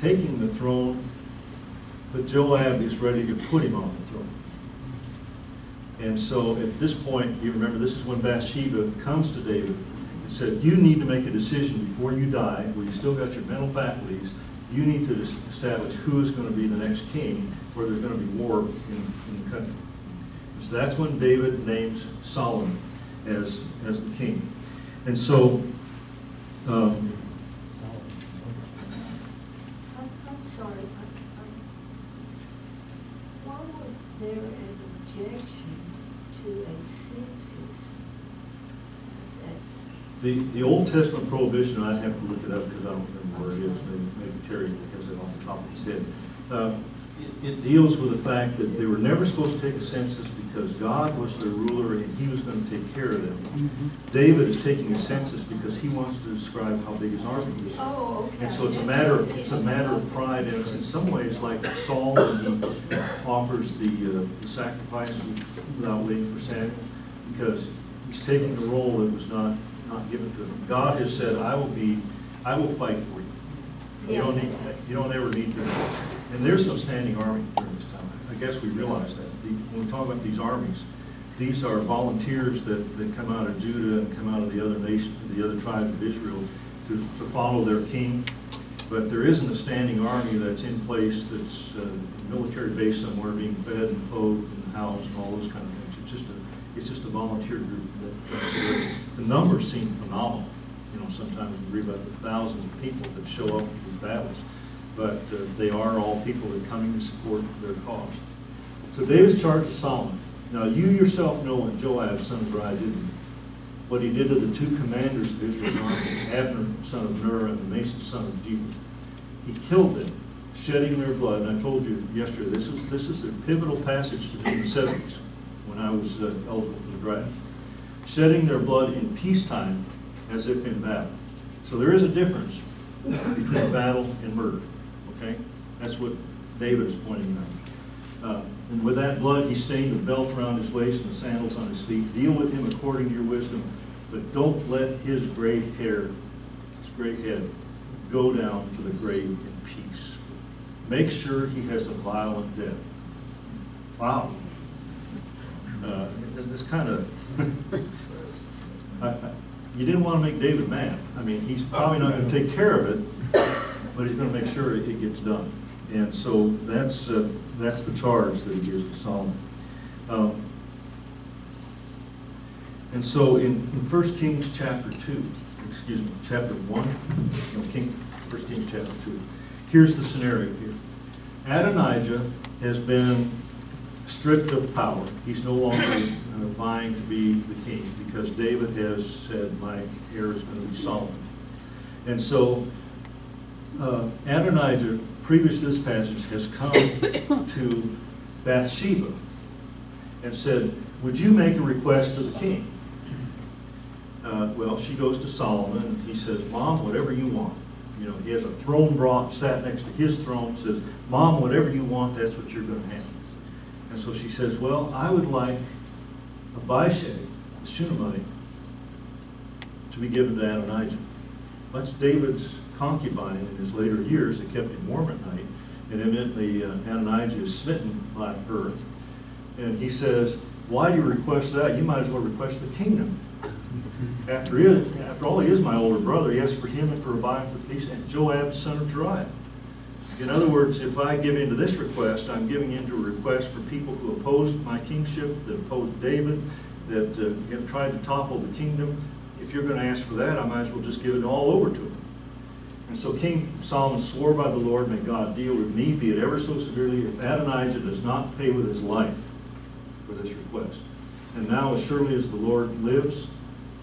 taking the throne, but Joab is ready to put him on the throne. And so at this point, you remember, this is when Bathsheba comes to David and said, you need to make a decision before you die, where you still got your mental faculties, you need to establish who is going to be the next king, where there's going to be war in, in the country. So that's when David names Solomon as, as the king. And so, um, I'm, I'm sorry, I, I, why was there an objection to a census? That's, the, the Old Testament prohibition, I'd have to look it up because I don't remember where it is, maybe, maybe Terry has it off the top of his head. Uh, it- it deals with the fact that they were never supposed to take a census because God was their ruler and he was going to take care of them. David is taking a census because he wants to describe how big his army is. Oh, okay. And so it's a matter, of it's a matter of pride, and it's in some ways like Saul when he offers the uh, the sacrifice without waiting for Samuel, because he's taking a role that was not, not given to him. God has said, I will be, I will fight for you. You don't need, you don't ever need to, and there's no standing army during this time. I guess we realize that. When we talk about these armies, these are volunteers that, that come out of Judah and come out of the other nations, the other tribes of Israel to, to follow their king. But there isn't a standing army that's in place, that's uh, a military base somewhere being fed and clothed and housed and all those kind of things. It's just a, it's just a volunteer group. that- The numbers seem phenomenal. You know, sometimes we read about the thousands of people that show up at these battles. But uh, they are all people that are coming to support their cause. So David's charged to Solomon. Now, you yourself know what Joab, son of Zeruiah, did, what he did to the two commanders of Israel's army, Abner, son of Ner, and the Amasa, son of Jehu. He killed them, shedding their blood. And I told you yesterday, this is, this is a pivotal passage in the seventies, when I was uh, eligible for the draft. Shedding their blood in peacetime as if in battle. So there is a difference between battle and murder, okay? That's what David is pointing out. Uh, And with that blood, he stained the belt around his waist and the sandals on his feet. Deal with him according to your wisdom, but don't let his gray hair, his gray head, go down to the grave in peace. Make sure he has a violent death. Wow. Uh, It's kind of, (laughs) You didn't want to make David mad. I mean, he's probably not going to take care of it, but he's going to make sure it gets done. And so that's, uh, that's the charge that he gives to Solomon. Um, And so in, in First Kings chapter two, excuse me, chapter one, no, King, First Kings chapter two, here's the scenario here. Adonijah has been stripped of power. He's no longer uh, vying to be the king because David has said, my heir is going to be Solomon. And so uh, Adonijah, previous to this passage, has come (coughs) to Bathsheba and said, would you make a request to the king? Uh, Well, she goes to Solomon, and he says, Mom, whatever you want. You know, he has a throne brought, sat next to his throne, says, Mom, whatever you want, that's what you're gonna have. And so she says, well, I would like Abishag, the Shunammite, to be given to Adonijah. That's David's concubine in his later years that kept him warm at night. And evidently uh, Adonijah is smitten by her. And he says, why do you request that? You might as well request the kingdom. After, he after all, he is my older brother. Yes, for him and for Abiah for peace, and Joab, son of Zeruiah. In other words, if I give in to this request, I'm giving in to a request for people who opposed my kingship, that opposed David, that uh, have tried to topple the kingdom. If you're going to ask for that, I might as well just give it all over to him. And so King Solomon swore by the Lord, may God deal with me, be it ever so severely, if Adonijah does not pay with his life for this request. And now, as surely as the Lord lives,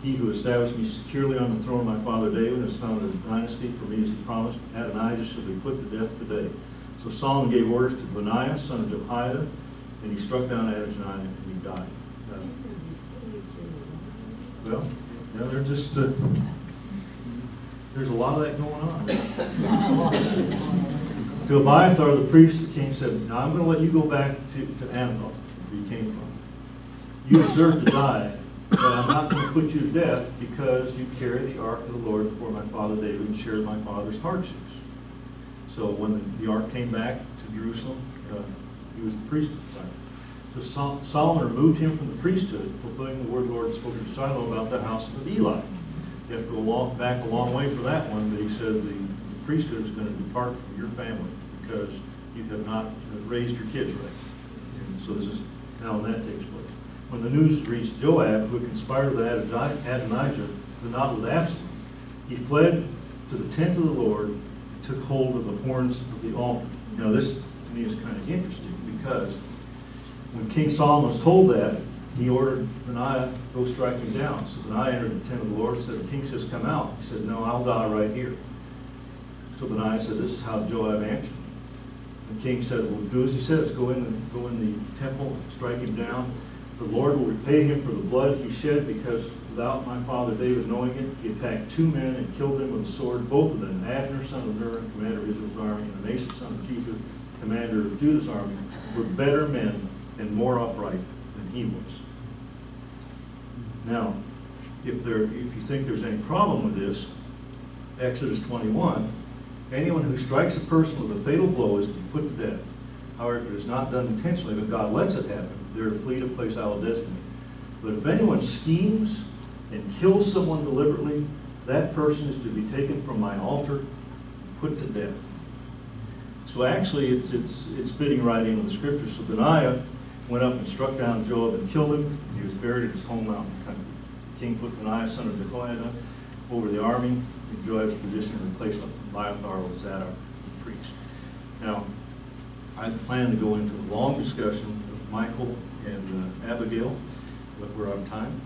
he who established me securely on the throne of my father David has founded a dynasty for me as he promised. Adonijah shall be put to death today. So Solomon gave orders to Benaiah, son of Jehoiada, and he struck down Adonijah and he died. Uh, Well, yeah, they're just, uh, there's a lot of that going on. (laughs) To Abiathar, the priest, the king said, now I'm gonna let you go back to, to Anathoth, where you came from. You deserve to die, but I'm not gonna put you to death because you carry the ark of the Lord before my father David and shared my father's hardships. So when the ark came back to Jerusalem, uh, he was the priest at the. So Sol- Solomon removed him from the priesthood, fulfilling the word the Lord spoke to Shiloh about the house of Eli. You have to go long, back a long way for that one, but he said the the priesthood is going to depart from your family because you have not raised your kids right. And so this is how that takes. When the news reached Joab, who had conspired with Adonijah, but not with Absalom, he fled to the tent of the Lord and took hold of the horns of the altar. Now, this to me is kind of interesting because when King Solomon was told that, he ordered Benaiah, go strike him down. So Benaiah entered the tent of the Lord and said, the king says, come out. He said, no, I'll die right here. So Benaiah said, this is how Joab answered. The king said, well, do as he says, go in, the- go in the temple, strike him down. The Lord will repay him for the blood he shed, because without my father David knowing it, he attacked two men and killed them with a sword, both of them, Abner, son of Ner, commander of Israel's army, and Asa, son of Jehu, commander of Judah's army, were better men and more upright than he was. Now, if there, if you think there's any problem with this, Exodus twenty-one, anyone who strikes a person with a fatal blow is to be put to death. However, if it is not done intentionally, but God lets it happen, they're to flee to place I will designate. But if anyone schemes and kills someone deliberately, that person is to be taken from my altar and put to death. So actually, it's, it's, it's fitting right in with the scripture. So Benaiah went up and struck down Joab and killed him. He was buried in his home mountain country. The king put Benaiah, son of Jehoiada, over the army in Joab's position and replaced Abiathar with Zadok, the priest. Now, I plan to go into a long discussion of Michal and uh, Abigail, but we're of time.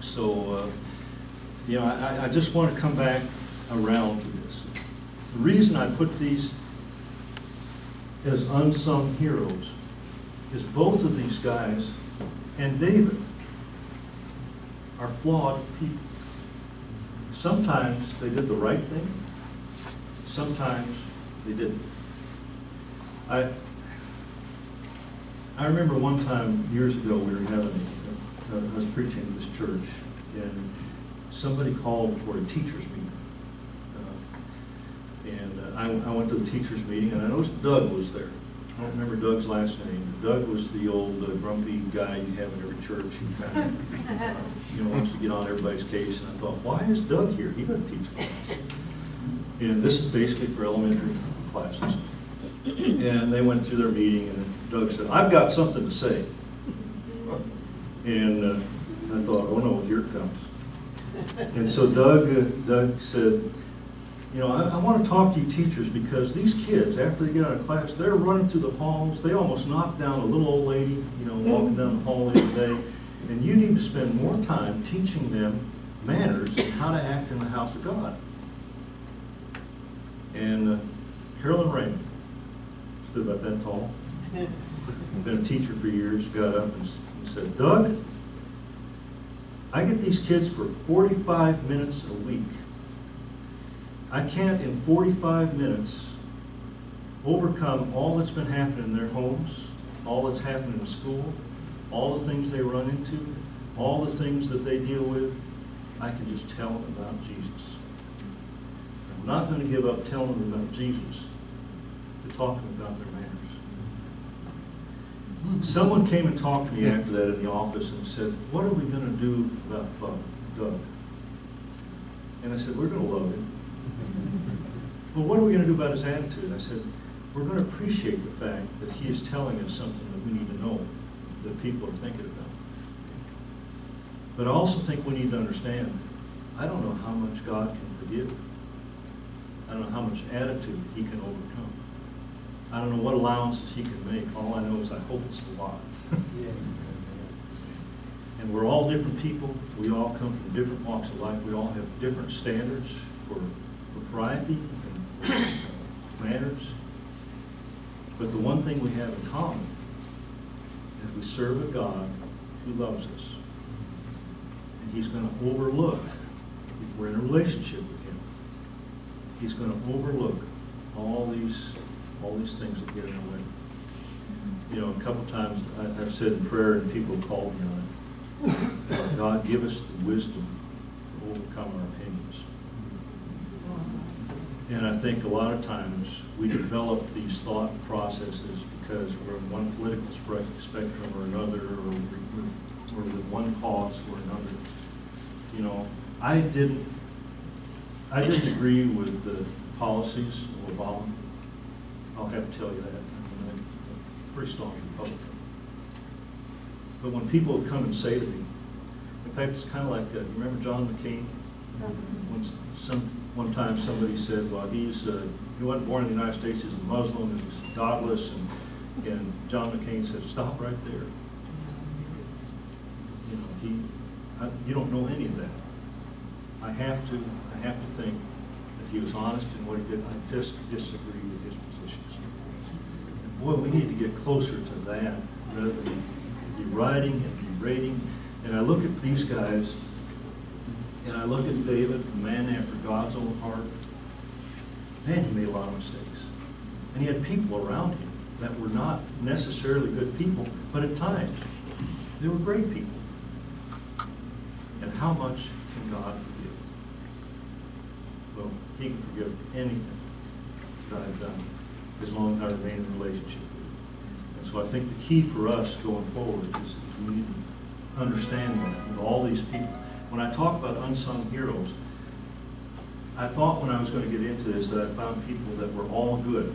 So, uh, you know, I, I just want to come back around to this. The reason I put these as unsung heroes is both of these guys and David are flawed people. Sometimes they did the right thing, sometimes they didn't. I, I remember one time, years ago, we were having, uh, I was preaching at this church, and somebody called for a teacher's meeting. Uh, And uh, I, I went to the teacher's meeting, and I noticed Doug was there. I don't remember Doug's last name. Doug was the old uh, grumpy guy you have in every church, who kind of, (laughs) you know, wants to get on everybody's case, and I thought, why is Doug here? He doesn't teach class. And this is basically for elementary classes. (clears throat) And they went through their meeting, and Doug said, I've got something to say. And uh, I thought, oh no, here it comes. And so Doug, uh, Doug said, you know, I, I want to talk to you teachers because these kids, after they get out of class, they're running through the halls. They almost knocked down a little old lady, you know, walking down the hall every day. And you need to spend more time teaching them manners and how to act in the house of God. And uh, Carolyn Raymond stood about that tall, (laughs) been a teacher for years, got up and and said, Doug, I get these kids for 45 minutes a week. I can't in 45 minutes overcome all that's been happening in their homes, all that's happening in school, all the things they run into, all the things that they deal with. I can just tell them about Jesus. I'm not going to give up telling them about Jesus to talk to them about their manners. Someone came and talked to me after that in the office and said, what are we going to do about Bub- Doug? And I said, we're going to love him. Well, what are we going to do about his attitude? I said, we're going to appreciate the fact that he is telling us something that we need to know, that people are thinking about. But I also think we need to understand, I don't know how much God can forgive. I don't know how much attitude he can overcome. I don't know what allowances he can make. All I know is I hope it's a lot. And we're all different people. We all come from different walks of life. We all have different standards for propriety and for manners. But the one thing we have in common is we serve a God who loves us. And he's going to overlook, if we're in a relationship with him, he's going to overlook all these, all these things that get in the way. You know, a couple times I- I've said in prayer and people have called me on it. God, give us the wisdom to overcome our opinions. And I think a lot of times we develop these thought processes because we're in one political spectrum or another, or we're with one cause or another. You know, I didn't, I didn't agree with the policies of Obama. I'll have to tell you that. I'm a pretty staunch Republican. But when people would come and say to me, in fact, it's kind of like, uh, you remember John McCain? When some, one time somebody said, well, he's, uh, he wasn't born in the United States, he's a Muslim, and he's godless, and, and John McCain said, stop right there. You know, he, I, you don't know any of that. I have to, I have to think that he was honest in what he did, I just disagree with his positions. boy, we need to get closer to that, rather than deriding and berating. And I look at these guys, and I look at David, a man after God's own heart. Man, he made a lot of mistakes. And he had people around him that were not necessarily good people, but at times, they were great people. And how much can God he can forgive anything that I've done, as long as I remain in relationship with him. And so I think the key for us going forward is is we need to understand that, with all these people. When I talk about unsung heroes, I thought when I was going to get into this that I found people that were all good.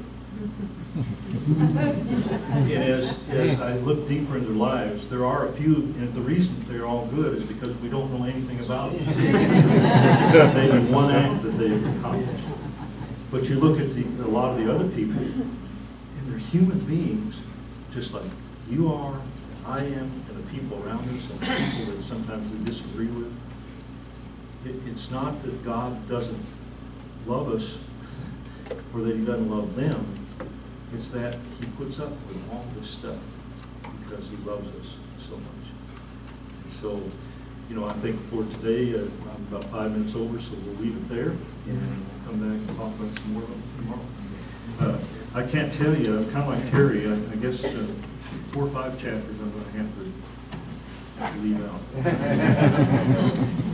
And as, as I look deeper into their lives, there are a few, and the reason they're all good is because we don't know anything about them. Except maybe one act that they've accomplished. But you look at the, a lot of the other people, and they're human beings, just like you are, I am, and the people around us, and the people that sometimes we disagree with. It, it's not that God doesn't love us, or that he doesn't love them, it's that he puts up with all this stuff because he loves us so much. And so, you know, I think for today, uh, I'm about five minutes over, so we'll leave it there, and come back and talk about some more tomorrow. Uh, I can't tell you, I'm kind of like Terry, I I guess uh, four or five chapters I'm going to have to leave out.